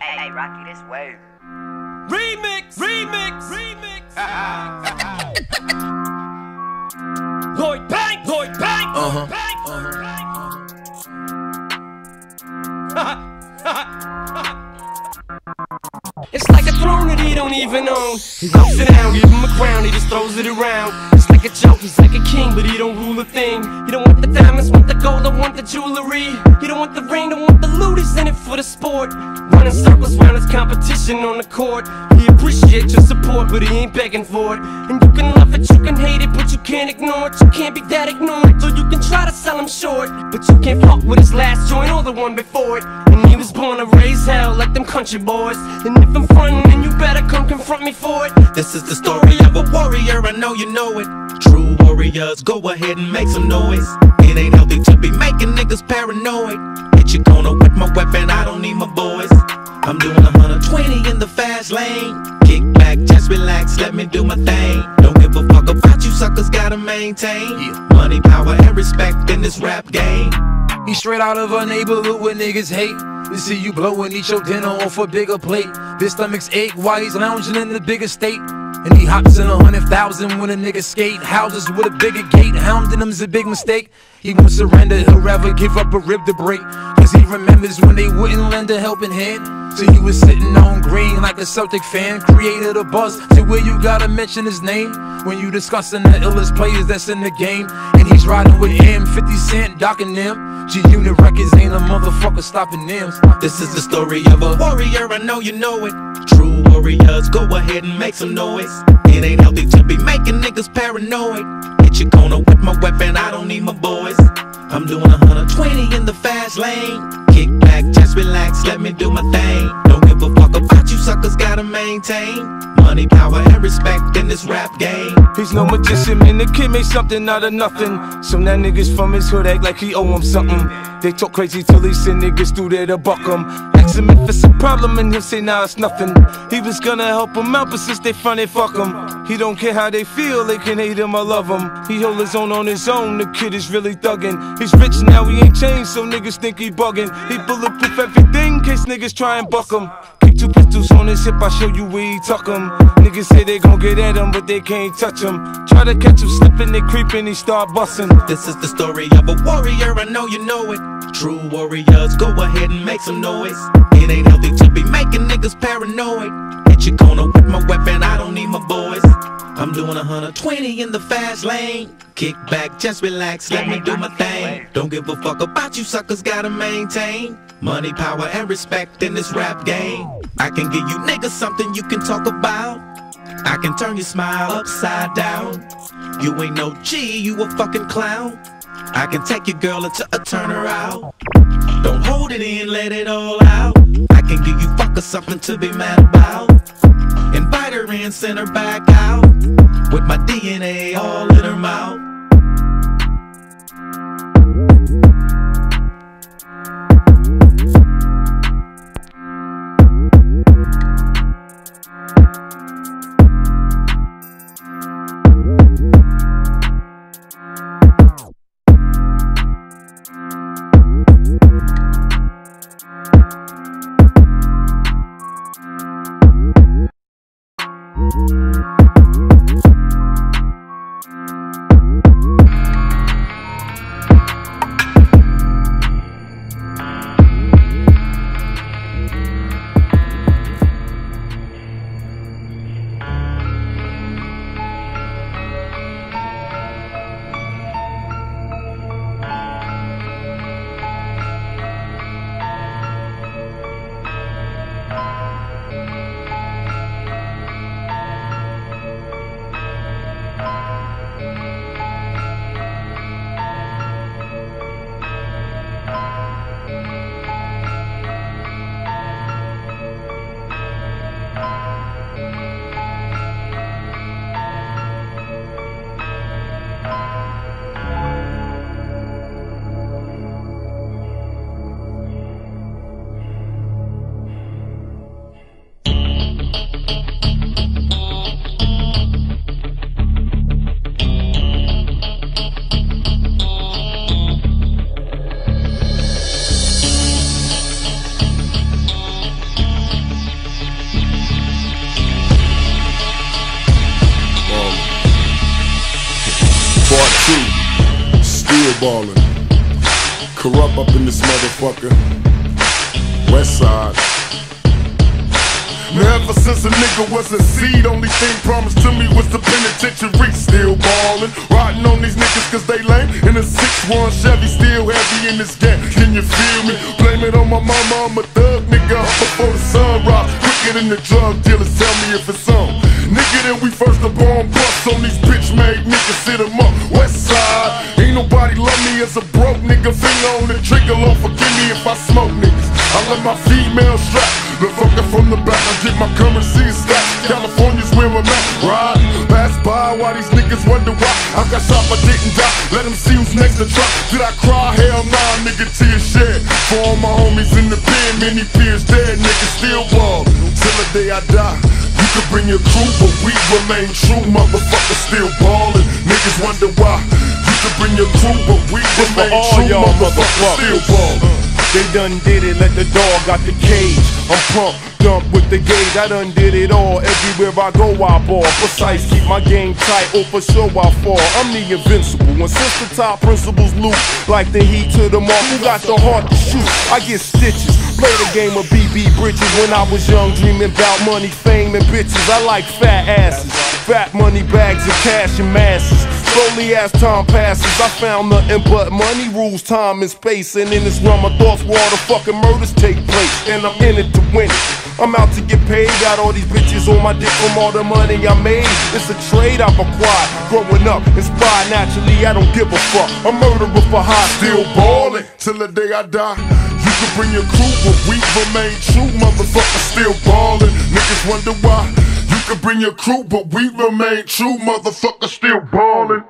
Hey, Rocky, this way. Remix, remix, remix. Lloyd Bank, Lloyd Bank, Uh-huh, Bank, It's like a throne that he don't even own. He walks it down, give him a crown, he just throws it around. It's like a joke, he's like a king, but he don't rule a thing. He don't don't want the jewelry. He don't want the ring, don't want the loot, he's in it for the sport. Running circles round his competition on the court. He appreciates your support, but he ain't begging for it. And you can love it, you can hate it, but you can't ignore it. You can't be that ignorant, so you can try to sell him short. But you can't fuck with his last joint or the one before it. And he was born to raise hell like them country boys. And if I'm frontin', then you better come confront me for it. This is the story of a warrior, I know you know it. True warriors, go ahead and make some noise. It ain't healthy to be making niggas paranoid. Hit your corner with my weapon, I don't need my boys. I'm doing 120 in the fast lane. Kick back, just relax, let me do my thing. Don't give a fuck about you suckers, gotta maintain. Money, power, and respect in this rap game. He straight out of a neighborhood where niggas hate. To see you blow and eat your dinner off a bigger plate. This stomach's ache while he's lounging in the bigger state. And he hops in a hundred thousand when a nigga skate. Houses with a bigger gate. Hounding him's a big mistake. He won't surrender, he'll rather give up a rib to break. Cause he remembers when they wouldn't lend a helping hand. So he was sitting on green like a Celtic fan. Created a buzz to where you gotta mention his name. When you discussing the illest players that's in the game. And he's riding with him, 50 Cent, docking them. G Unit Records ain't a motherfucker stopping them. This is the story of a warrior, I know you know it. Warriors, go ahead and make some noise. It ain't healthy to be making niggas paranoid. Hit your corner with my weapon, I don't need my boys. I'm doing 120 in the fast lane. Kick back, just relax, let me do my thing. Don't give a fuck about you suckers, gotta maintain. Money, power, and respect in this rap game. He's no magician, man. The kid made something out of nothing. Some that niggas from his hood act like he owe him something. They talk crazy till he send niggas through there to buck him. Him if it's a problem, and he'll say, nah, it's nothing. He was gonna help him out, but since they fronted, fuck him. He don't care how they feel, they can hate him or love him. He hold his own on his own, the kid is really thuggin'. He's rich now, he ain't changed, so niggas think he buggin'. He bulletproof everything, in case niggas try and buck him. Two pistols on his hip, I show you where he tuck. Niggas say they gon' get at him, but they can't touch him. Try to catch him slipping, they creeping, he start bustin'. This is the story of a warrior, I know you know it. True warriors, go ahead and make some noise. It ain't healthy to be making niggas paranoid. Hit your corner with my weapon, I don't need my boys. I'm doing 120 in the fast lane. Kick back, just relax, let me do my thing. Don't give a fuck about you suckers, gotta maintain. Money, power, and respect in this rap game. I can give you niggas something you can talk about. I can turn your smile upside down. You ain't no G, you a fucking clown. I can take your girl into a turnaround. Don't hold it in, let it all out. I can give you fuckers something to be mad about. Invite in, send her back out. With my DNA all in Música ballin'. Kurupt up in this motherfucker. West side. Now ever since a nigga was a seed, only thing promised to me was the penitentiary. Still ballin', riding on these niggas cause they lame. In a 6-1 Chevy, still heavy in this game. Can you feel me? Blame it on my mama, I'm a thug nigga. Up before the sun rise, quicker than the drug dealers. Tell me if it's on. Nigga, then we first the Let my female strap. The fucker from the back, I get my currency stack. California's where I'm at. Riding, pass by while these niggas wonder why I got shot but didn't die. Let them see who's next to try. Did I cry? Hell nah, nigga, tears shed. For all my homies in the pen, many peers dead, niggas still ball. Till the day I die. You can bring your crew, but we remain true. Motherfuckers still ballin'. Niggas wonder why. You can bring your crew, but we remain true. Motherfuckers still ballin'. They done did it, let the dog out the cage. I'm pumped, dump with the gauge. I done did it all. Everywhere I go, I ball. Precise, keep my game tight. or for sure I fall. I'm the invincible. When sister top principles loot, like the heat to the mark. Who got the heart to shoot? I get stitches. Play the game of BB Bridges when I was young, dreaming about money, fame, and bitches. I like fat asses, fat money bags of cash and masses. Slowly as time passes, I found nothing but money rules time and space. And in this realm, my thoughts where all the fucking murders take place. And I'm in it to win it. I'm out to get paid, got all these bitches on my dick from all the money I made. It's a trade I've acquired. Growing up, inspired naturally, I don't give a fuck. A murderer for high, still ballin' till the day I die. You can bring your crew, but we remain true. Motherfuckers still ballin'. Niggas wonder why. Can bring your crew, but we remain true. Motherfuckers still ballin'.